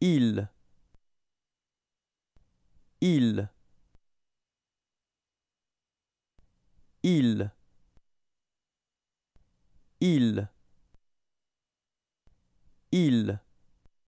il. Il. Il. Il. Il.